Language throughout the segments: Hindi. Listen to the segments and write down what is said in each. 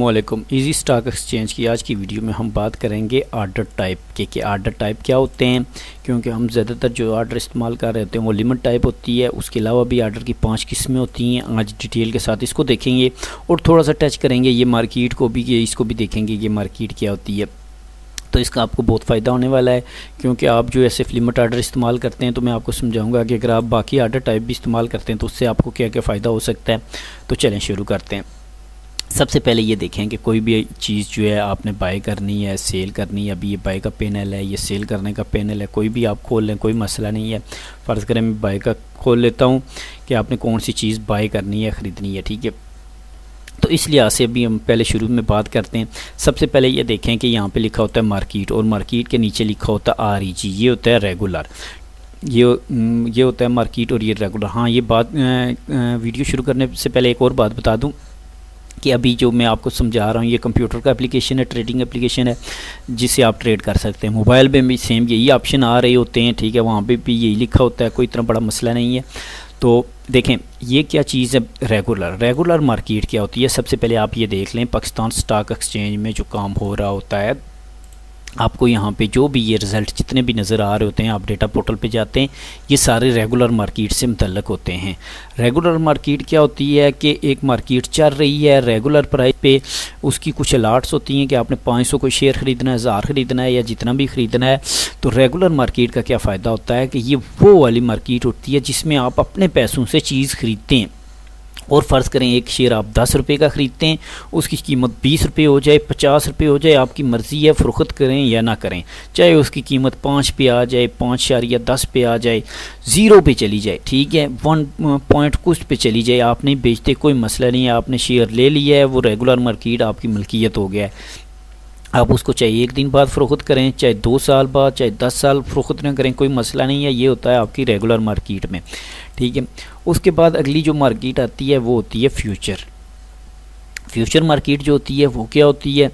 वालेकुम इजी स्टॉक एक्सचेंज की आज की वीडियो में हम बात करेंगे आर्डर टाइप के, कि आर्डर टाइप क्या होते हैं, क्योंकि हम ज़्यादातर जो आर्डर इस्तेमाल कर रहे होते हैं वो लिमिट टाइप होती है, उसके अलावा भी आर्डर की पाँच किस्में होती हैं, आज डिटेल के साथ इसको देखेंगे और थोड़ा सा टच करेंगे ये मार्केट को भी, ये इसको भी देखेंगे ये मार्केट क्या होती है। तो इसका आपको बहुत फ़ायदा होने वाला है, क्योंकि आप जो ऐसे लिमिट आर्डर इस्तेमाल करते हैं तो मैं आपको समझाऊँगा कि अगर आप बाकी आर्डर टाइप भी इस्तेमाल करते हैं तो उससे आपको क्या क्या फ़ायदा हो सकता है। तो चलें शुरू करते हैं। सबसे पहले ये देखें कि कोई भी चीज़ जो है आपने बाय करनी है सेल करनी है, अभी ये बाय का पैनल है, ये सेल करने का पैनल है, कोई भी आप खोल लें, कोई मसला नहीं है। फ़र्ज़ करें मैं बाय का खोल लेता हूँ कि आपने कौन सी चीज़ बाय करनी है, ख़रीदनी है, ठीक है? तो इस लिहाज से अभी हम पहले शुरू में बात करते हैं। सबसे पहले ये देखें कि यहाँ पे लिखा होता है मार्केट और मार्केट के नीचे लिखा होता है आर ई जी ये होता है रेगुलर ये ये होता है मार्केट और ये रेगुलर हाँ ये बात वीडियो शुरू करने से पहले एक और बात बता दूँ। कि अभी जो मैं आपको समझा रहा हूँ, ये कंप्यूटर का एप्लीकेशन है ट्रेडिंग एप्लीकेशन है जिससे आप ट्रेड कर सकते हैं। मोबाइल में भी सेम यही ऑप्शन आ रहे होते हैं, ठीक है? वहाँ पर भी यही लिखा होता है, कोई इतना बड़ा मसला नहीं है। तो देखें, ये क्या चीज़ है? रेगुलर रेगुलर मार्केट क्या होती है? सबसे पहले आप ये देख लें पाकिस्तान स्टॉक एक्सचेंज में जो काम हो रहा होता है आपको यहाँ पे जो भी ये रिज़ल्ट जितने भी नज़र आ रहे होते हैं, आप डेटा पोर्टल पे जाते हैं, ये सारे रेगुलर मार्केट से मुतलक होते हैं। रेगुलर मार्केट क्या होती है कि एक मार्केट चल रही है रेगुलर प्राइस पे उसकी कुछ अलाट्स होती हैं कि आपने 500 को शेयर ख़रीदना है, हज़ार ख़रीदना है या जितना भी ख़रीदना है तो रेगुलर मार्केट का क्या फ़ायदा होता है कि ये वो वाली मार्केट होती है जिसमें आप अपने पैसों से चीज़ ख़रीदते हैं। और फ़र्ज़ करें एक शेयर आप दस रुपये का ख़रीदते हैं, उसकी कीमत बीस रुपये हो जाए, पचास रुपये हो जाए, आपकी मर्ज़ी है, फ़रोख्त करें या ना करें। चाहे उसकी कीमत पाँच पे आ जाए, पाँच चार या दस पे आ जाए, ज़ीरो पे चली जाए, ठीक है? वन पॉइंट कुछ पे चली जाए आप नहीं बेचते कोई मसला नहीं है, आपने शेयर ले लिया है, वो रेगुलर मार्केट आपकी मलकियत हो गया है। आप उसको चाहे एक दिन बाद फ़रोख्त करें, चाहे दो साल बाद, चाहे दस साल फ़रोख्त ना करें, कोई मसला नहीं है, ये होता है आपकी रेगुलर मार्केट में। ठीक है। उसके बाद अगली जो मार्केट आती है, वो होती है फ्यूचर फ्यूचर मार्केट जो होती है, वो क्या होती है?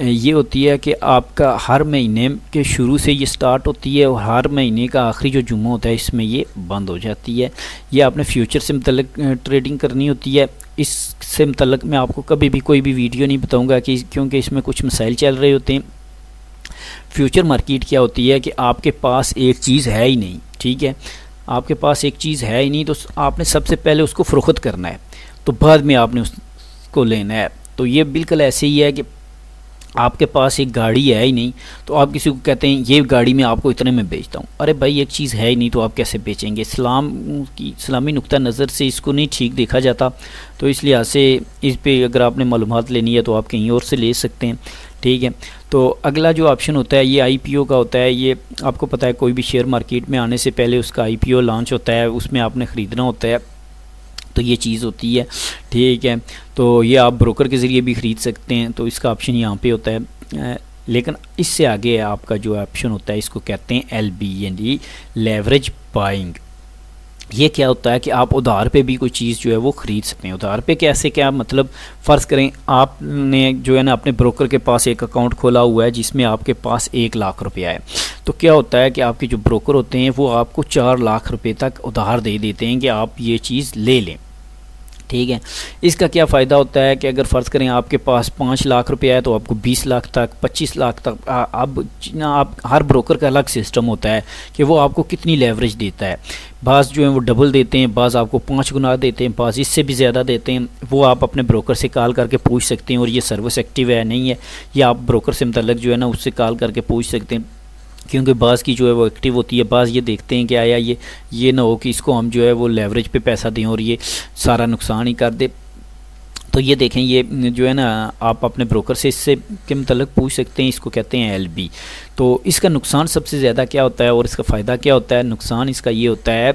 ये होती है कि आपका हर महीने के शुरू से ये स्टार्ट होती है और हर महीने का आखिरी जो जुम्मा होता है, इसमें ये बंद हो जाती है। ये आपने फ्यूचर से मतलब ट्रेडिंग करनी होती है। इससे मतलब मैं आपको कभी भी कोई भी वीडियो नहीं बताऊँगा कि क्योंकि इसमें कुछ मसाइल चल रहे होते हैं। फ्यूचर मार्केट क्या होती है कि आपके पास एक चीज़ है ही नहीं, ठीक है? आपके पास एक चीज़ है ही नहीं तो आपने सबसे पहले उसको फ़रोख्त करना है। तो बाद में आपने उसको लेना है। तो ये बिल्कुल ऐसे ही है कि आपके पास एक गाड़ी है ही नहीं तो आप किसी को कहते हैं, ये गाड़ी मैं आपको इतने में बेचता हूँ। अरे भाई, एक चीज़ है ही नहीं तो आप कैसे बेचेंगे? इस्लाम की, इस्लामी नुक़ नज़र से इसको नहीं ठीक देखा जाता। तो इस लिहाज से इस पर अगर आपने मालूम लेनी है तो आप कहीं और से ले सकते हैं। ठीक है? तो अगला जो ऑप्शन होता है, ये आईपीओ का होता है, ये आपको पता है, कोई भी शेयर मार्केट में आने से पहले उसका आईपीओ लॉन्च होता है, उसमें आपने ख़रीदना होता है तो ये चीज़ होती है, ठीक है तो ये आप ब्रोकर के ज़रिए भी ख़रीद सकते हैं तो इसका ऑप्शन यहाँ पे होता है लेकिन इससे आगे आपका जो ऑप्शन होता है, इसको कहते हैं L B D leverage buying ये क्या होता है कि आप उधार पे भी कोई चीज़ जो है वो ख़रीद सकते हैं। उधार पे कैसे क्या मतलब फ़र्ज़ करें, आपने जो है ना अपने ब्रोकर के पास एक अकाउंट खोला हुआ है जिसमें आपके पास एक लाख रुपया है। तो क्या होता है कि आपके जो ब्रोकर होते हैं वो आपको चार लाख रुपये तक उधार दे देते हैं कि आप ये चीज़ ले लें। ठीक है। इसका क्या फ़ायदा होता है कि अगर फ़र्ज़ करें आपके पास पाँच लाख रुपया है तो आपको बीस लाख तक, पच्चीस लाख तक अब आप, हर ब्रोकर का अलग सिस्टम होता है कि वो आपको कितनी लेवरेज देता है। बाज़ जो है वो डबल देते हैं बाज़ आपको पाँच गुना देते हैं बाज़ इससे भी ज़्यादा देते हैं, वो आप अपने ब्रोकर से कॉल करके पूछ सकते हैं, और ये सर्विस एक्टिव है नहीं है, या आप ब्रोकर से मतलब जो है ना, उससे कॉल करके पूछ सकते हैं। क्योंकि बाज़ की जो है वो एक्टिव होती है, बाज़ ये देखते हैं कि आया ये ये ना हो कि इसको हम जो है वो लेवरेज पे पैसा दें और ये सारा नुकसान ही कर दे। तो ये देखें, ये जो है ना, आप अपने ब्रोकर से इससे के मतलब पूछ सकते हैं, इसको कहते हैं एलबी तो इसका नुकसान सबसे ज़्यादा क्या होता है और इसका फ़ायदा क्या होता है? नुकसान इसका ये होता है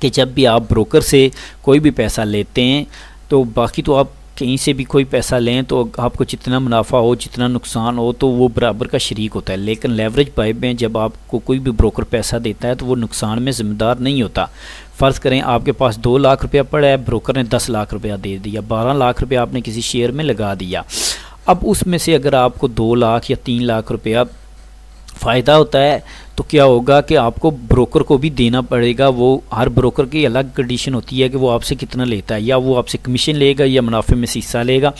कि जब भी आप ब्रोकर से कोई भी पैसा लेते हैं तो बाकी तो आप कहीं से भी कोई पैसा लें तो आपको जितना मुनाफा हो, जितना नुकसान हो तो वो बराबर का शरीक होता है। लेकिन लेवरेज पाइप में जब आपको कोई भी ब्रोकर पैसा देता है तो वो नुकसान में ज़िम्मेदार नहीं होता। फ़र्ज़ करें आपके पास दो लाख रुपया पड़ा है ब्रोकर ने दस लाख रुपया दे दिया, बारह लाख रुपया आपने किसी शेयर में लगा दिया। अब उसमें से अगर आपको दो लाख या तीन लाख रुपया फ़ायदा होता है तो क्या होगा कि आपको ब्रोकर को भी देना पड़ेगा, वो हर ब्रोकर की अलग कंडीशन होती है कि वो आपसे कितना लेता है, या वो आपसे कमीशन लेगा या मुनाफे में हिस्सा लेगा।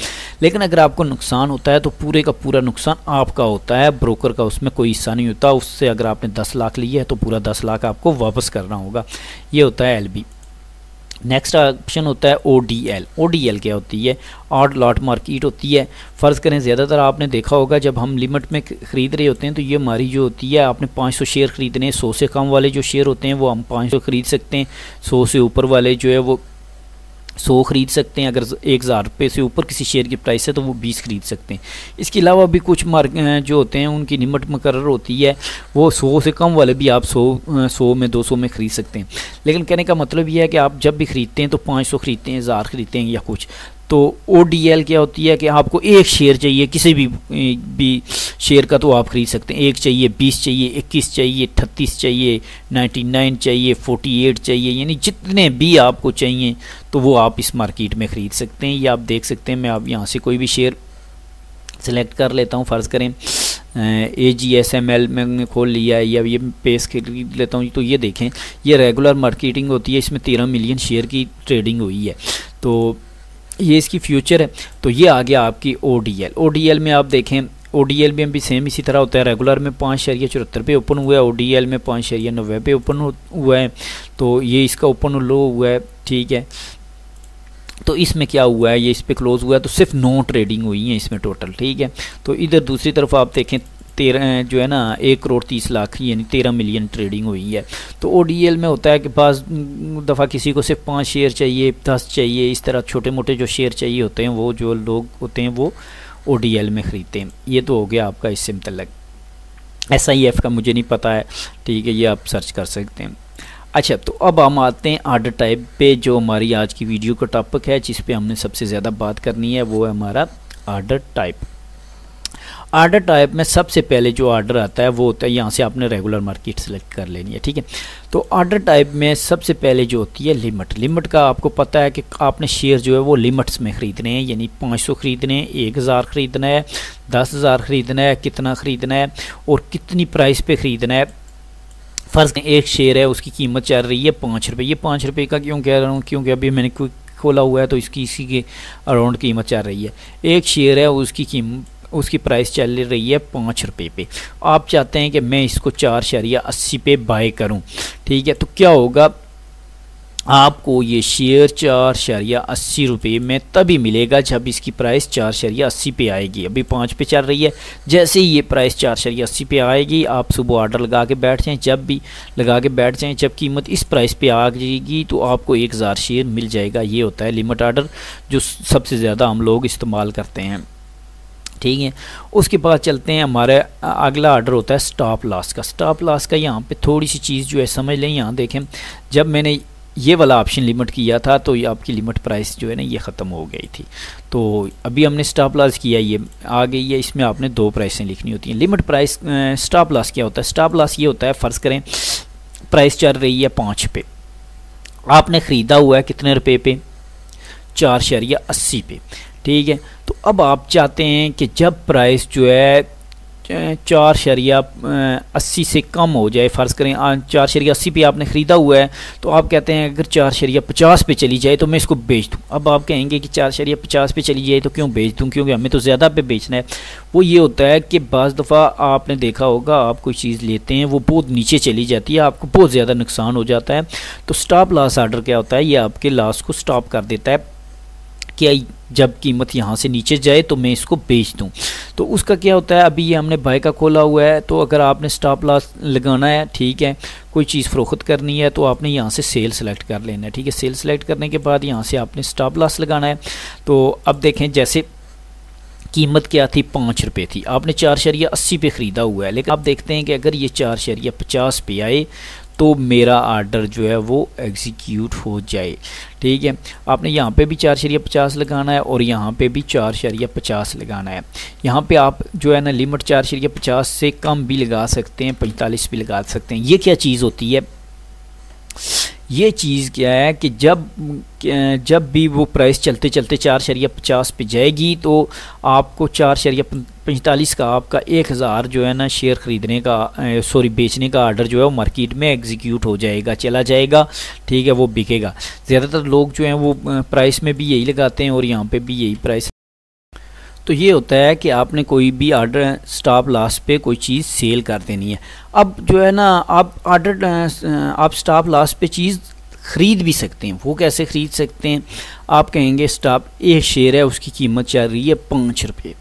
लेकिन अगर आपको नुकसान होता है तो पूरे का पूरा नुकसान आपका होता है ब्रोकर का उसमें कोई हिस्सा नहीं होता, उससे अगर आपने दस लाख लिया है तो पूरा दस लाख आपको वापस करना होगा। ये होता है एलबी नेक्स्ट ऑप्शन होता है O D L O D L क्या होती है? ऑड लॉट मार्किट होती है। फ़र्ज़ करें, ज़्यादातर आपने देखा होगा, जब हम लिमिट में ख़रीद रहे होते हैं तो ये हमारी जो होती है, आपने 500 शेयर ख़रीदने सौ से कम वाले जो शेयर होते हैं, वो हम 500 ख़रीद सकते हैं। सौ से ऊपर वाले जो है, वो सौ ख़रीद सकते हैं, अगर एक हज़ार रुपये से ऊपर किसी शेयर की प्राइस है तो वो बीस ख़रीद सकते हैं। इसके अलावा भी कुछ मार्क जो होते हैं, उनकी निमट मुकर होती है, वो सौ से कम वाले भी आप सौ सौ में, दो सौ में ख़रीद सकते हैं। लेकिन कहने का मतलब ये है कि आप जब भी ख़रीदते हैं तो पाँच सौ ख़रीदते हैं, हज़ार ख़रीदते हैं या कुछ। तो ओडीएल क्या होती है कि आपको एक शेयर चाहिए, किसी भी भी शेयर का तो आप ख़रीद सकते हैं। एक चाहिए, बीस चाहिए, इक्कीस चाहिए अट्ठतीस चाहिए नाइन्टी नाइन चाहिए फोर्टी एट चाहिए, यानी जितने भी आपको चाहिए तो वो आप इस मार्केट में ख़रीद सकते हैं। या आप देख सकते हैं, मैं आप यहाँ से कोई भी शेयर सेलेक्ट कर लेता हूँ, फ़र्ज़ करें A G S M L में खोल लिया है, या ये पेस खरीद लेता हूँ तो ये देखें, ये रेगुलर मार्केटिंग होती है, इसमें तेरह मिलियन शेयर की ट्रेडिंग हुई है। तो ये इसकी फ्यूचर है। तो ये आ गया आपकी ओ डी में आप देखें ओ में भी सेम इसी तरह होता है। रेगुलर में पाँच शरिया चौहत्तर पे ओपन हुआ है। ओ डी एल में पाँच शरिया नब्बे पे ओपन हुआ है। तो ये इसका ओपन लो हुआ है, ठीक है। तो इसमें क्या हुआ है? ये इस पर क्लोज हुआ है। तो सिर्फ़ नो ट्रेडिंग हुई है इसमें टोटल ठीक है। तो इधर दूसरी तरफ़ आप देखें तेरह, जो है ना, एक करोड़ तीस लाख यानी तेरह मिलियन ट्रेडिंग हुई है। तो ओडीएल में होता है कि पास दफ़ा किसी को सिर्फ़ पाँच शेयर चाहिए, दस चाहिए, इस तरह छोटे मोटे जो शेयर चाहिए होते हैं, वो जो लोग होते हैं, वो ओडीएल में ख़रीदते हैं। ये तो हो गया आपका इससे मतलब। एस आई एफ़ का मुझे नहीं पता है। ठीक है, ये आप सर्च कर सकते हैं। अच्छा तो अब हम आते हैं आर्डर टाइप पे, जो हमारी आज की वीडियो का टॉपिक है, जिस पे हमने सबसे ज़्यादा बात करनी है, वो है हमारा आर्डर टाइप आर्डर टाइप में सबसे पहले जो आर्डर आता है, वो होता है, यहाँ से आपने रेगुलर मार्केट सेलेक्ट कर लेनी है, ठीक है? तो आर्डर टाइप में सबसे पहले जो होती है लिमिट लिमिट का आपको पता है कि आपने शेयर जो है, वो लिमिट्स में ख़रीदने हैं, यानी 500 ख़रीदने हैं, एक हज़ार ख़रीदना है, दस हज़ार ख़रीदना है, कितना ख़रीदना है, और कितनी प्राइस पे ख़रीदना है। फ़र्ज़ एक शेयर है, उसकी कीमत चल रही है पाँच रुपये ये पाँच रुपये का क्यों कह रहा हूँ? क्योंकि अभी मैंने कोई खोला हुआ है तो इसकी, इसी के अराउंड कीमत चल रही है। एक शेयर है, उसकी कीमत उसकी प्राइस चल रही है पाँच रुपये पे। आप चाहते हैं कि मैं इसको चार शरिया अस्सी पे बाय करूँ, ठीक है? तो क्या होगा? आपको ये शेयर चार शरिया अस्सी रुपये में तभी मिलेगा जब इसकी प्राइस चार शरिया अस्सी पे आएगी। अभी पाँच पे चल रही है। जैसे ही ये प्राइस चार शरिया अस्सी पे आएगी, आप सुबह ऑर्डर लगा के बैठ जाएँ। जब भी लगा के बैठ जाएँ, जब कीमत इस प्राइस पे आ जाएगी तो आपको एक हज़ार शेयर मिल जाएगा। ये होता है लिमिट आर्डर जो सबसे ज़्यादा हम लोग इस्तेमाल करते हैं। ठीक है। उसके बाद चलते हैं हमारे अगला आर्डर होता है स्टॉप लॉस का। स्टॉप लॉस का यहाँ पे थोड़ी सी चीज़ जो है समझ लें, यहाँ देखें, जब मैंने ये वाला ऑप्शन लिमिट किया था तो ये आपकी लिमिट प्राइस जो है ना, ये ख़त्म हो गई थी। तो अभी हमने स्टॉप लॉस किया, ये आ गई है, इसमें आपने दो प्राइसें लिखनी होती हैं। लिमिट प्राइस स्टॉप लॉस क्या होता है? स्टॉप लॉस ये होता है, फ़र्ज़ करें प्राइस चल रही है पाँच पे। आपने ख़रीदा हुआ है कितने रुपये पे? चार शरिया अस्सी पे। ठीक है? तो अब आप चाहते हैं कि जब प्राइस जो है चार शरिया अस्सी से कम हो जाए, फ़र्ज़ करें चार शरिया अस्सी पे आपने ख़रीदा हुआ है तो आप कहते हैं, अगर चार शरिया पचास पे चली जाए तो मैं इसको बेच दूँ। अब आप कहेंगे कि चार शरिया पचास पे चली जाए तो क्यों बेच दूँ? क्योंकि हमें तो ज़्यादा पे बेचना है। वो ये होता है कि बज़ दफ़ा आपने देखा होगा, आप कोई चीज़ लेते हैं, वो बहुत नीचे चली जाती है, आपको बहुत ज़्यादा नुकसान हो जाता है। तो स्टॉप लॉस आर्डर क्या होता है? ये आपके लॉस को स्टॉप कर देता है। कि जब कीमत यहाँ से नीचे जाए तो मैं इसको बेच दूँ। तो उसका क्या होता है, अभी ये हमने बाय का खोला हुआ है तो अगर आपने स्टॉप लॉस लगाना है, ठीक है, कोई चीज़ फ़रोख्त करनी है तो आपने यहाँ से सेल सेलेक्ट कर लेना है, ठीक है। सेल सेलेक्ट करने के बाद यहाँ से आपने स्टॉप लॉस लगाना है। तो अब देखें, जैसे कीमत क्या थी, पाँच रुपये थी। आपने चार शरिया अस्सी पे ख़रीदा हुआ है, लेकिन आप देखते हैं कि अगर ये चार शरिया पचास पे आए तो मेरा आर्डर जो है वो एग्जीक्यूट हो जाए। ठीक है? आपने यहाँ पे भी चार शरिया पचास लगाना है और यहाँ पे भी चार शरिया पचास लगाना है। यहाँ पे आप जो है ना लिमिट चार शरिया पचास से कम भी लगा सकते हैं, पैंतालीस भी लगा सकते हैं। ये क्या चीज़ होती है? ये चीज़ क्या है कि जब जब भी वो प्राइस चलते चलते चार शरिया पचास पे जाएगी तो आपको चार शरिया पैंतालीस का आपका एक हज़ार जो है ना शेयर ख़रीदने का सॉरी बेचने का आर्डर जो है वो मार्केट में एग्जीक्यूट हो जाएगा, चला जाएगा, ठीक है, वो बिकेगा। ज़्यादातर लोग जो हैं वो प्राइस में भी यही लगाते हैं और यहाँ पे भी यही प्राइस तो ये होता है कि आपने कोई भी आर्डर स्टॉप लॉस पे कोई चीज़ सेल कर देनी है। अब जो है ना, आप आर्डर आप स्टॉप लॉस पे चीज़ ख़रीद भी सकते हैं। वो कैसे ख़रीद सकते हैं? आप कहेंगे स्टॉप एक शेयर है, उसकी कीमत चल रही है पाँच रुपये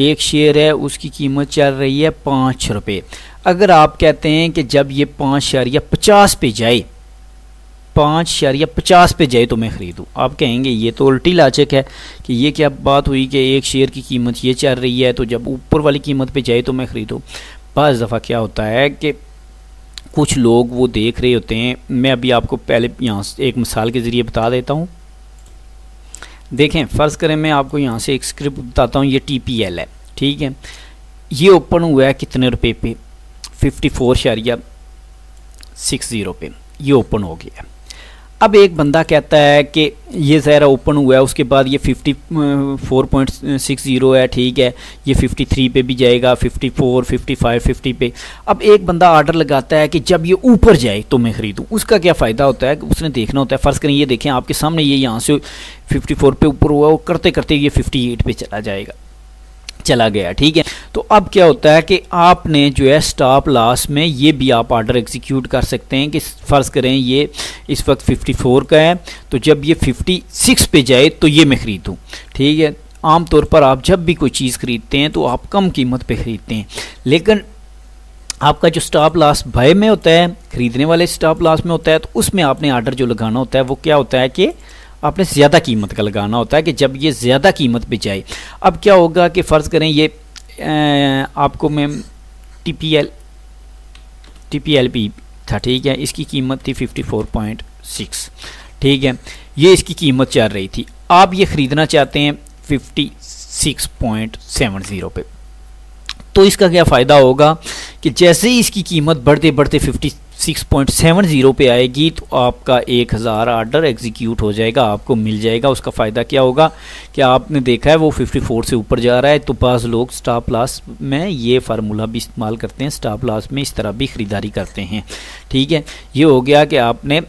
एक शेयर है, उसकी कीमत चल रही है पाँच रुपये अगर आप कहते हैं कि जब ये पाँच शेयर या पचास पे जाए पाँच शेयर या पचास पे जाए तो मैं ख़रीदूँ। आप कहेंगे, ये तो उल्टी लाचक है कि ये क्या बात हुई कि एक शेयर की कीमत ये चल रही है तो जब ऊपर वाली कीमत पे जाए तो मैं ख़रीदूँ? बस दफ़ा क्या होता है कि कुछ लोग वो देख रहे होते हैं। मैं अभी आपको पहले यहाँ एक मिसाल के ज़रिए बता देता हूँ। देखें, फ़र्ज़ करें मैं आपको यहाँ से एक स्क्रिप्ट बताता हूँ, ये टी पी एल है, ठीक है? ये ओपन हुआ है कितने रुपए पे? फिफ्टी फोर शरिया सिक्स ज़ीरो पे। ये ओपन हो गया। है अब एक बंदा कहता है कि ये ज़रा ओपन हुआ है उसके बाद ये 54.60 है ठीक है। ये 53 पे भी जाएगा 54, 55, 50 पे। अब एक बंदा ऑर्डर लगाता है कि जब ये ऊपर जाए तो मैं ख़रीदूँ। उसका क्या फ़ायदा होता है? उसने देखना होता है। फ़र्ज़ करें ये देखें आपके सामने ये यहाँ से 54 पे ऊपर हुआ और करते करते ये 58 पे चला जाएगा। चला गया, ठीक है? तो अब क्या होता है कि आपने जो है स्टॉप लॉस में ये भी आप ऑर्डर एग्जीक्यूट कर सकते हैं कि फ़र्ज़ करें ये इस वक्त 54 का है तो जब ये 56 पे जाए तो ये मैं ख़रीदूँ, ठीक है? आमतौर पर आप जब भी कोई चीज़ ख़रीदते हैं तो आप कम कीमत पे ख़रीदते हैं, लेकिन आपका जो स्टॉप लॉस भय में होता है, ख़रीदने वाले स्टॉप लॉस में होता है तो उसमें आपने ऑर्डर जो लगाना होता है वो क्या होता है कि आपने ज़्यादा कीमत का लगाना होता है कि जब ये ज़्यादा कीमत पे जाए। अब क्या होगा कि फ़र्ज़ करें ये आपको ma'am T P L T P L P था, ठीक है? इसकी कीमत थी फिफ्टी फोर पॉइंट सिक्स ठीक है? ये इसकी कीमत चल रही थी। आप ये ख़रीदना चाहते हैं fifty six point seven zero पे। तो इसका क्या फ़ायदा होगा कि जैसे ही इसकी कीमत बढ़ते बढ़ते फिफ्टी 6.70 पे आएगी तो आपका 1000 आर्डर एग्जीक्यूट हो जाएगा, आपको मिल जाएगा। उसका फ़ायदा क्या होगा कि आपने देखा है वो 54 से ऊपर जा रहा है तो पास लोग स्टॉप लॉस में ये फार्मूला भी इस्तेमाल करते हैं स्टॉप लॉस में इस तरह भी ख़रीदारी करते हैं। ठीक है, ये हो गया कि आपने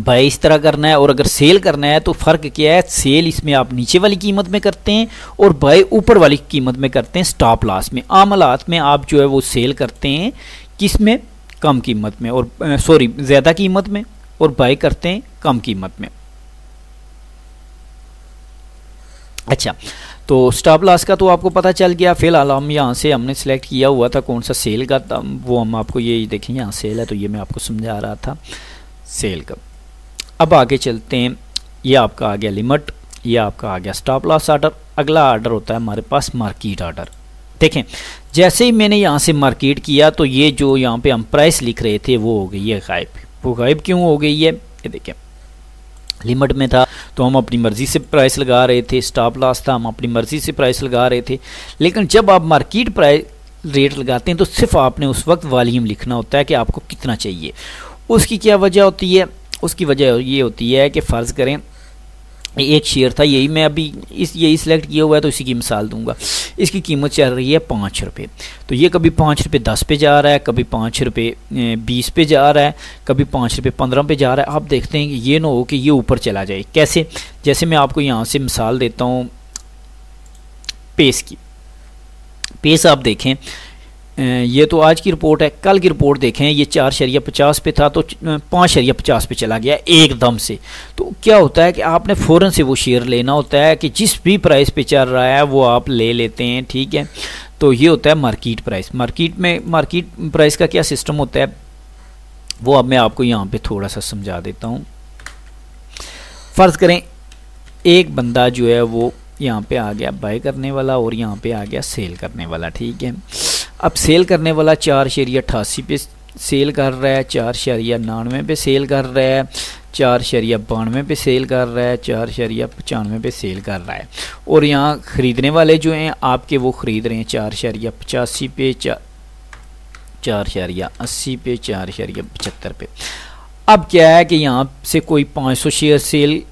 बाय इस तरह करना है, और अगर सेल करना है तो फ़र्क क्या है, सेल इसमें आप नीचे वाली कीमत में करते हैं, और बाय ऊपर वाली कीमत में करते हैं स्टॉप लॉस में। आम हालात में आप जो है वो सेल करते हैं किसमें कम कीमत में और सॉरी ज़्यादा कीमत में और बाई करते हैं कम कीमत में। अच्छा तो स्टॉप लॉस का तो आपको पता चल गया, फ़िलहाल हम यहाँ से हमने सेलेक्ट किया हुआ था कौन सा सेल का था वो हम आपको ये देखें, यहाँ सेल है तो ये मैं आपको समझा रहा था सेल का। अब आगे चलते हैं, ये आपका आ गया लिमिट ये आपका आ गया स्टॉप लॉस ऑर्डर अगला ऑर्डर होता है हमारे पास मार्केट ऑर्डर देखें, जैसे ही मैंने यहाँ से मार्केट किया तो ये जो यहाँ पे हम प्राइस लिख रहे थे, वो हो गई है गायब। वो गायब क्यों हो गई है? ये देखें लिमिट में था तो हम अपनी मर्ज़ी से प्राइस लगा रहे थे स्टॉप लॉस था, हम अपनी मर्ज़ी से प्राइस लगा रहे थे। लेकिन जब आप मार्केट प्राइस रेट लगाते हैं तो सिर्फ़ आपने उस वक्त वॉल्यूम लिखना होता है कि आपको कितना चाहिए। उसकी क्या वजह होती है? उसकी वजह ये होती है कि फ़र्ज़ करें एक शेयर था, यही मैं अभी इस, यही सिलेक्ट किया हुआ है तो इसी की मिसाल दूँगा। इसकी कीमत चल रही है पाँच रुपये तो ये कभी पाँच रुपये दस पे जा रहा है, कभी पाँच रुपये बीस पे जा रहा है, कभी पाँच रुपये पंद्रह पे जा रहा है। आप देखते हैं कि ये ना हो कि ये ऊपर चला जाए। कैसे? जैसे मैं आपको यहाँ से मिसाल देता हूँ, पेस की। पेस आप देखें ये तो आज की रिपोर्ट है, कल की रिपोर्ट देखें, ये चार शरिया पचास पे था तो पाँच शरिया पचास पे चला गया एकदम से। तो क्या होता है कि आपने फ़ौरन से वो शेयर लेना होता है कि जिस भी प्राइस पे चल रहा है, वो आप ले लेते हैं, ठीक है? तो ये होता है मार्केट प्राइस मार्केट में मार्केट प्राइस का क्या सिस्टम होता है? वो अब मैं आपको यहाँ पर थोड़ा सा समझा देता हूँ। फ़र्ज़ करें, एक बंदा जो है वो यहाँ पे आ गया बाय करने वाला और यहाँ पे आ गया सेल करने वाला, ठीक है? अब सेल करने वाला चार शरिया अठासी पे सेल कर रहा है, चार शरिया नानवे पे सेल कर रहा है, चार शरिया बानवे पे सेल कर रहा है, चार शरिया पचानवे पे सेल कर रहा है। और यहाँ ख़रीदने वाले जो हैं, आपके वो ख़रीद रहे हैं चार शरिया पचासी पे चार चार शरिया अस्सी पे, चार शरिया पचहत्तर पे। अब क्या है कि यहाँ से कोई 500 शेयर सेल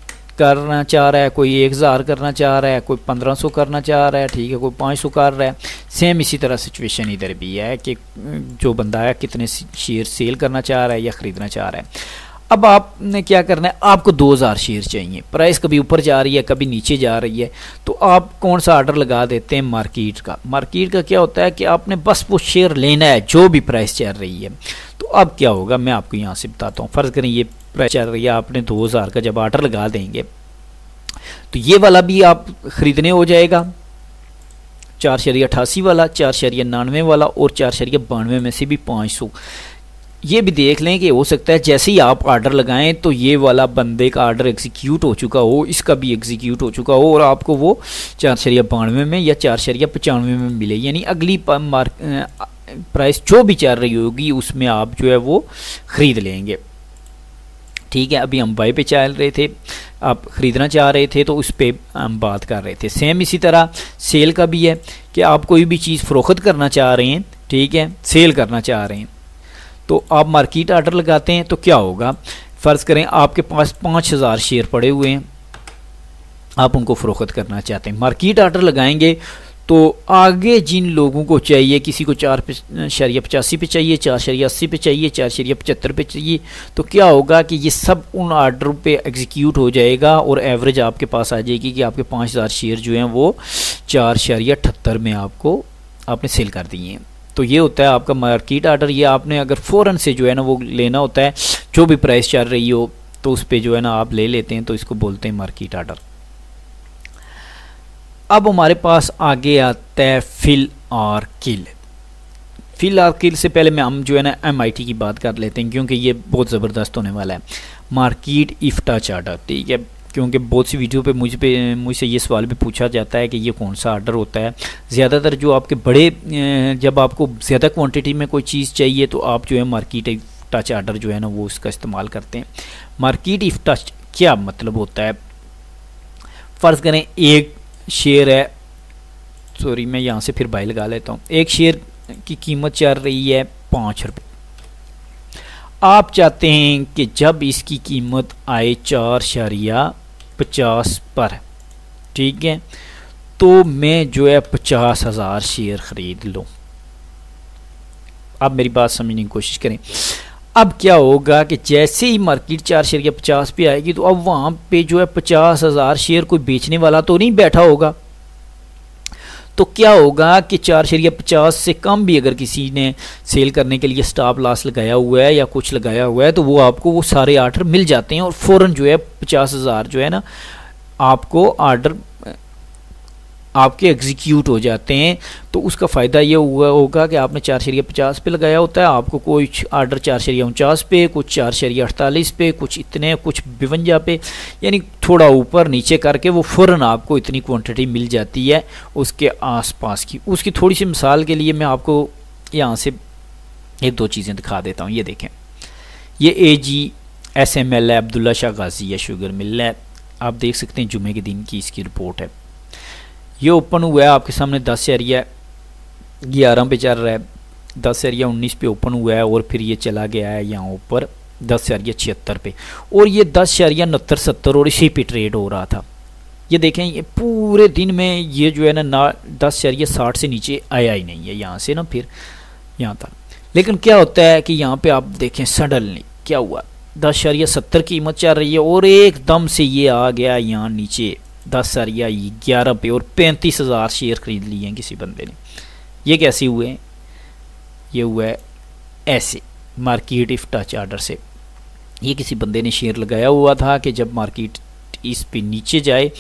करना चाह रहा है, कोई एक हज़ार करना चाह रहा है, कोई पंद्रह सौ करना चाह रहा है, ठीक है, कोई पाँच सौ कर रहा है। सेम इसी तरह सिचुएशन इधर भी है कि, जो बंदा है, कितने शेयर सेल करना चाह रहा है या ख़रीदना चाह रहा है। अब आपने क्या करना है? आपको 2000 शेयर चाहिए। प्राइस कभी ऊपर जा रही है, कभी नीचे जा रही है। तो आप कौन सा ऑर्डर लगा देते हैं मार्केट का? मार्केट का क्या होता है कि आपने बस वो शेयर लेना है, जो भी प्राइस चल रही है। तो अब क्या होगा? मैं आपको यहाँ से बताता हूँ। फ़र्ज़ करें ये प्राइस चल रही है आपने दो हज़ार का जब आर्डर लगा देंगे तो ये वाला भी आप ख़रीदने हो जाएगा। चार शरिया अठासी वाला, चार शरिया नानवे वाला और चार शरिया बानवे में से भी पाँच सौ। ये भी देख लें कि हो सकता है जैसे ही आप आर्डर लगाएँ तो ये वाला बंदे का आर्डर एग्जीक्यूट हो चुका हो, इसका भी एग्जीक्यूट हो चुका हो और आपको वो चार शरिया बानवे में या चार शरिया पचानवे में मिले। यानी अगली मार्क प्राइस जो भी चल रही होगी, उसमें आप जो है वो ख़रीद लेंगे। ठीक है, अभी हम बाई पे चल रहे थे, आप ख़रीदना चाह रहे थे तो उस पर हम बात कर रहे थे। सेम इसी तरह सेल का भी है कि आप कोई भी चीज़ फ़रोख्त करना चाह रहे हैं, ठीक है सेल करना चाह रहे हैं। तो आप मार्केट आर्डर लगाते हैं तो क्या होगा? फ़र्ज़ करें, आपके पास पाँच हज़ार शेयर पड़े हुए हैं, आप उनको फ़रोख्त करना चाहते हैं। मार्केट आर्डर लगाएँगे तो आगे जिन लोगों को चाहिए, किसी को चार शरिया पचासी पे चाहिए, चार शरिया अस्सी पे चाहिए, चार शरिया पचहत्तर पे चाहिए तो क्या होगा कि ये सब उन आर्डर पे एग्जीक्यूट हो जाएगा और एवरेज आपके पास आ जाएगी कि आपके पाँच हज़ार शेयर जो हैं वो चार शरिया अठहत्तर में आपको, आपने सेल कर दिए हैं। तो ये होता है आपका मार्केट आर्डर ये आपने अगर फ़ौरन से जो है ना वो लेना होता है, जो भी प्राइस चल रही हो तो उस पर जो है ना आप ले लेते हैं तो इसको बोलते हैं मार्केट आर्डर अब हमारे पास आगे आता है फिल और किल फिल और किल से पहले मैं हम जो है ना एमआईटी की बात कर लेते हैं, क्योंकि ये बहुत ज़बरदस्त होने वाला है। मार्केट इफ्टा चार्टर ठीक है? क्योंकि बहुत सी वीडियो पे मुझ पे, मुझसे ये सवाल भी पूछा जाता है कि ये कौन सा आर्डर होता है। ज़्यादातर जो आपके बड़े जब आपको ज़्यादा क्वांटिटी में कोई चीज़ चाहिए तो आप जो है मार्केट टच आर्डर जो है ना, वो उसका इस्तेमाल करते हैं। मार्केट इफ़ टच क्या मतलब होता है? फ़र्ज़ करें, एक शेयर है। सॉरी मैं यहाँ से फिर बाई लगा लेता हूँ। एक शेयर की कीमत चल रही है पाँच रुपये आप चाहते हैं कि जब इसकी कीमत आए चार शरिया पचास पर, ठीक है? तो मैं जो है पचास हज़ार शेयर ख़रीद लूँ। आप मेरी बात समझने की कोशिश करें। अब क्या होगा कि जैसे ही मार्केट चार शेयर या पचास पे आएगी तो अब वहाँ पे जो है पचास हज़ार शेयर कोई बेचने वाला तो नहीं बैठा होगा। तो क्या होगा कि चार शेयर या पचास से कम भी अगर किसी ने सेल करने के लिए स्टॉप लॉस लगाया हुआ है या कुछ लगाया हुआ है तो वो आपको वो सारे आर्डर मिल जाते हैं और फ़ौरन जो है पचास हज़ार जो है ना, आपको आर्डर आपके एग्जीक्यूट हो जाते हैं तो उसका फ़ायदा ये हुआ होगा कि आपने चार शरिया पचास पे लगाया होता है, आपको कोई आर्डर चार शरिया उनचास पे, कुछ चार शरिया अड़तालीस पे, कुछ इतने, कुछ बिवंजा पे, यानी थोड़ा ऊपर नीचे करके वो फ़ौरन आपको इतनी क्वांटिटी मिल जाती है उसके आसपास की। उसकी थोड़ी सी मिसाल के लिए मैं आपको यहाँ से एक दो चीज़ें दिखा देता हूँ, ये देखें। ये A G S M L है, अब्दुल्ला शाह गाजी है, शुगर मिल है। आप देख सकते हैं जुमे के दिन की इसकी रिपोर्ट है। ये ओपन हुआ है, आपके सामने दस एरिया ग्यारह पे चल रहा है। दस एरिया उन्नीस पे ओपन हुआ है और फिर ये चला गया है यहाँ ऊपर, दस एरिया छिहत्तर पे। और ये दस एरिया उनहत्तर, सत्तर और इसी पे ट्रेड हो रहा था। ये देखें, ये पूरे दिन में ये जो है ना ना दस एरिया साठ से नीचे आया ही नहीं है, यहाँ से ना फिर यहाँ तक लेकिन क्या होता है कि यहाँ पे आप देखें सडनली क्या हुआ? दस शरिया सत्तर कीमत चल रही है और एकदम से ये आ गया यहाँ नीचे। दस हज़ार या ग्यारह पे और पैंतीस हज़ार शेयर ख़रीद लिए हैं किसी बंदे ने। ये कैसे हुए? ये हुआ है ऐसे मार्केट इफ़ टच आर्डर से। ये किसी बंदे ने शेयर लगाया हुआ था कि जब मार्केट इस पे नीचे जाए,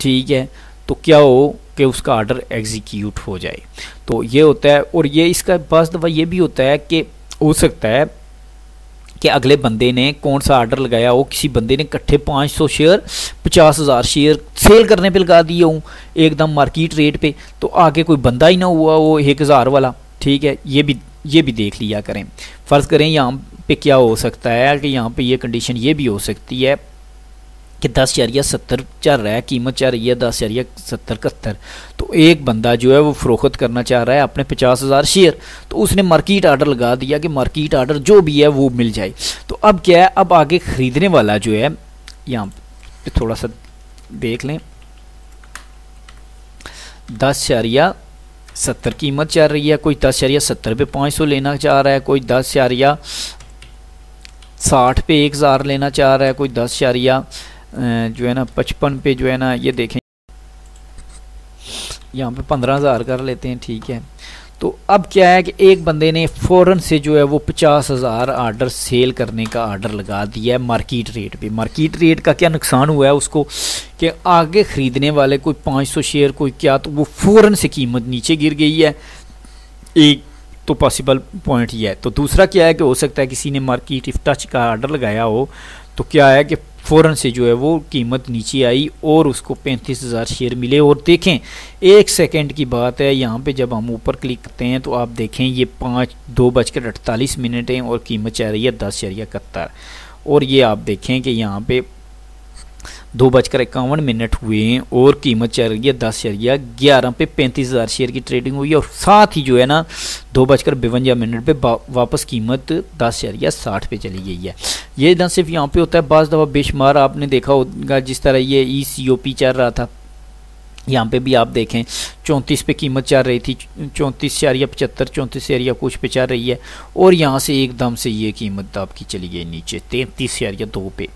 ठीक है तो क्या हो कि उसका आर्डर एग्जीक्यूट हो जाए। तो ये होता है, और ये इसका, बस दफ़ा ये भी होता है कि हो सकता है कि अगले बंदे ने कौन सा आर्डर लगाया हो किसी बंदे ने कट्ठे पाँच सौ शेयर पचास हज़ार शेयर सेल करने पे लगा दिए हूँ, एकदम मार्केट रेट पे। तो आगे कोई बंदा ही ना हुआ वो एक हज़ार वाला। ठीक है, ये भी ये भी देख लिया करें। फ़र्ज़ करें यहाँ पे क्या हो सकता है कि यहाँ पे ये कंडीशन ये भी हो सकती है। कि दस शरिया सत्तर चल रहा है, कीमत चल रही है दस शरिया सत्तर इकहत्तर तो एक बंदा जो है वो फ़रोख्त करना चाह रहा है अपने पचास हज़ार शेयर। तो उसने मार्केट आर्डर लगा दिया कि मार्केट आर्डर जो भी है वो मिल जाए। तो अब क्या है, अब आगे ख़रीदने वाला जो है, यहाँ पे थोड़ा सा देख लें। दस शरिया सत्तर कीमत चल रही है, कोई दस शरिया सत्तर पे पाँच सौ लेना चाह रहा है, कोई दस शरिया साठ पे एक हज़ार लेना चाह रहा है, कोई दस शरिया जो है ना, पचपन पे जो है ना, ये देखें। यहाँ पे पंद्रह हज़ार कर लेते हैं, ठीक है। तो अब क्या है कि एक बंदे ने फ़ौरन से जो है वो पचास हज़ार आर्डर सेल करने का आर्डर लगा दिया है मार्केट रेट पे। मार्केट रेट का क्या नुकसान हुआ है उसको कि आगे ख़रीदने वाले कोई पाँच सौ शेयर कोई क्या तो वो फ़ौरन से कीमत नीचे गिर गई है। एक तो पॉसिबल पॉइंट ये है। तो दूसरा क्या है कि हो सकता है किसी ने मार्केट टच का आर्डर लगाया हो तो क्या है कि फ़ौरन से जो है वो कीमत नीचे आई और उसको पैंतीस हज़ार शेयर मिले। और देखें, एक सेकेंड की बात है, यहाँ पे जब हम ऊपर क्लिक करते हैं तो आप देखें, ये पाँच, दो बजकर अड़तालीस मिनट हैं और कीमत चाह रही है दस शरिया इकहत्तर और ये आप देखें कि यहाँ पे दो बजकर इक्यावन मिनट हुए हैं और कीमत चल रही है दस शरिया ग्यारह पे पैंतीस हज़ार शेयर की ट्रेडिंग हुई है और साथ ही जो है ना, दो बजकर बेवंजा मिनट पे वापस कीमत दस शरिया साठ पे चली गई है। ये ना सिर्फ़ यहाँ पे होता है, बाज़ दफ़ा बेशुमार आपने देखा होगा जिस तरह ये ई सी ओ पी चल रहा था। यहाँ पे भी आप देखें, चौंतीस पे कीमत चल रही थी, चौंतीस शरिया पचहत्तर, चौंतीस शरिया कुछ पे चल रही है और यहाँ से एकदम से ये कीमत आपकी चली गई नीचे, तैंतीस शरिया दो पे।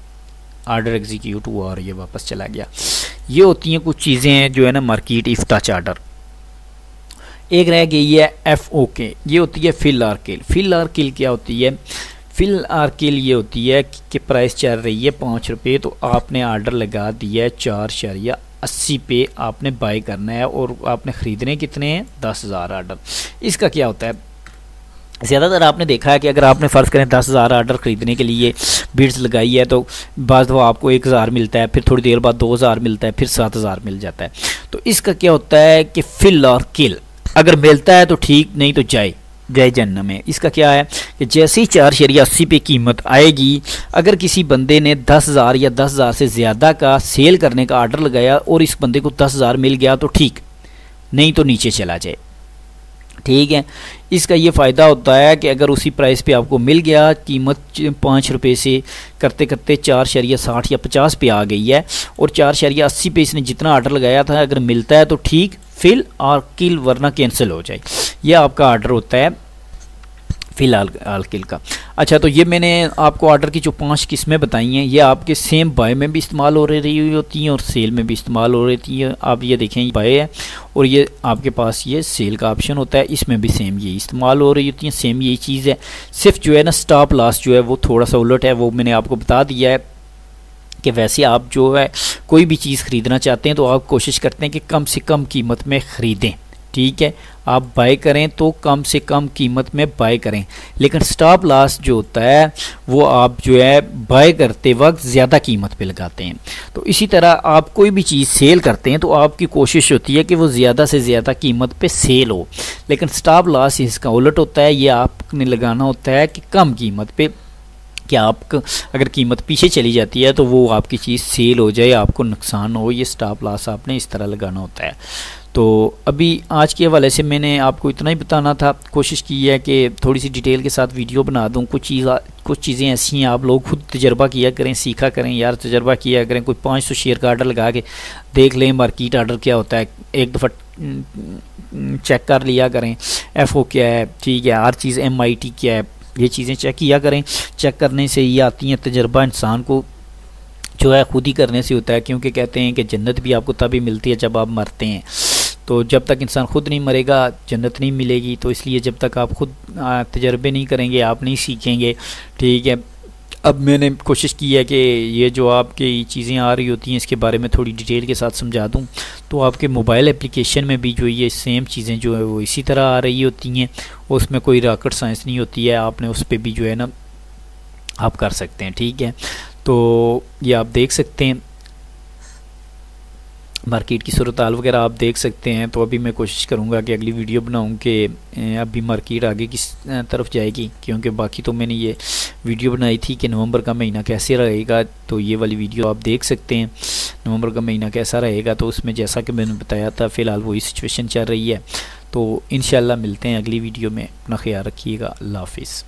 आर्डर एग्जीक्यूट हुआ और ये वापस चला गया। ये होती हैं कुछ चीज़ें जो है ना मार्केट इफ्ता चार्टर। एक रह गई है एफ़ ओ के ये होती है fill or kill fill or kill क्या होती है? फिल आर किल ये होती है कि प्राइस चल रही है पाँच रुपये तो आपने आर्डर लगा दिया है चार शरिया अस्सी पे। आपने बाई करना है और आपने ख़रीदने कितने हैं? दस हज़ार आर्डर इसका क्या होता है? ज़्यादातर आपने देखा है कि अगर आपने फ़र्ज़ करें दस हज़ार आर्डर ख़रीदने के लिए बीड्स लगाई है तो बाद वो आपको एक हज़ार मिलता है, फिर थोड़ी देर बाद दो हज़ार मिलता है, फिर सात हज़ार मिल जाता है। तो इसका क्या होता है कि फिल और किल अगर मिलता है तो ठीक, नहीं तो जाए जय जन्म में इसका क्या है कि जैसे ही चार शरिया अस्सी पे कीमत आएगी, अगर किसी बंदे ने दस हज़ार या दस हज़ार से ज़्यादा का सेल करने का आर्डर लगाया और इस बंदे को दस हज़ार मिल गया तो ठीक, नहीं तो नीचे चला जाए। ठीक है? इसका ये फ़ायदा होता है कि अगर उसी प्राइस पे आपको मिल गया, कीमत पाँच रुपये से करते करते चार शरिया साठ या पचास पे आ गई है और चार शरिया अस्सी पे इसने जितना आर्डर लगाया था, अगर मिलता है तो ठीक फिल और किल वरना कैंसिल हो जाए। यह आपका आर्डर होता है। फ़िलहाल आलकिल का। अच्छा तो ये मैंने आपको ऑर्डर की जो पाँच किस्में बताई हैं, ये आपके सेम बाय में भी इस्तेमाल हो रही होती हैं और सेल में भी इस्तेमाल हो रही है। आप ये देखें बाय है और ये आपके पास ये सेल का ऑप्शन होता है, इसमें भी सेम ये इस्तेमाल हो रही होती हैं सेम यही चीज़ है। सिर्फ़ जो है ना स्टॉप लॉस जो है, वो थोड़ा सा उलट है, वो मैंने आपको बता दिया है कि वैसे आप जो है कोई भी चीज़ ख़रीदना चाहते हैं तो आप कोशिश करते हैं कि कम से कम कीमत में ख़रीदें। ठीक है, आप बाय करें तो कम से कम कीमत में बाय करें। लेकिन स्टॉप लॉस जो होता है, वो आप जो है बाय करते वक्त ज़्यादा कीमत पे लगाते हैं। तो इसी तरह आप कोई भी चीज़ सेल करते हैं तो आपकी कोशिश होती है कि वो ज़्यादा से ज़्यादा कीमत पे सेल हो। लेकिन स्टॉप लॉस इसका उलट होता है, ये आपने लगाना होता है कि कम कीमत पर कि आप अगर कीमत पीछे चली जाती है तो वो आपकी चीज़ सेल हो जाए, आपको नुकसान हो, ये स्टॉप लॉस आपने इस तरह लगाना होता है। तो अभी आज के हवाले से मैंने आपको इतना ही बताना था। कोशिश की है कि थोड़ी सी डिटेल के साथ वीडियो बना दूँ। कुछ चीज़ कुछ चीज़ें ऐसी हैं, आप लोग खुद तजर्बा किया करें, सीखा करें, यार तजर्बा किया करें। कोई पाँच सौ शेयर का आर्डर लगा के देख लें, मार्केट आर्डर क्या होता है। एक दफ़ा चेक कर लिया करें एफ़ ओ क्या है, ठीक है, हर चीज़ एम आई टी क्या है, ये चीज़ें चेक किया करें। चेक करने से ये आती हैं तजर्बा इंसान को, जो है खुद ही करने से होता है, क्योंकि कहते हैं कि जन्नत भी आपको तभी मिलती है जब आप मरते हैं। तो जब तक इंसान खुद नहीं मरेगा, जन्नत नहीं मिलेगी तो इसलिए जब तक आप खुद तजर्बे नहीं करेंगे, आप नहीं सीखेंगे, ठीक है। अब मैंने कोशिश की है कि ये जो आपकी चीज़ें आ रही होती हैं, इसके बारे में थोड़ी डिटेल के साथ समझा दूँ। तो आपके मोबाइल एप्लीकेशन में भी जो ये सेम चीज़ें जो है, वो इसी तरह आ रही होती हैं, उसमें कोई रॉकेट साइंस नहीं होती है, आपने उस पर भी जो है ना, आप कर सकते हैं, ठीक है। तो ये आप देख सकते हैं मार्केट की सूरत हाल वगैरह आप देख सकते हैं तो अभी मैं कोशिश करूँगा कि अगली वीडियो बनाऊँ कि अभी मार्केट आगे किस तरफ़ जाएगी, क्योंकि बाकी तो मैंने ये वीडियो बनाई थी कि नवंबर का महीना कैसे रहेगा तो ये वाली वीडियो आप देख सकते हैं, नवंबर का महीना कैसा रहेगा तो उसमें जैसा कि मैंने बताया था, फ़िलहाल वही सिचुएशन चल रही है। तो इन मिलते हैं अगली वीडियो में, अपना ख्याल रखिएगा, अल्लाह हाफिज़।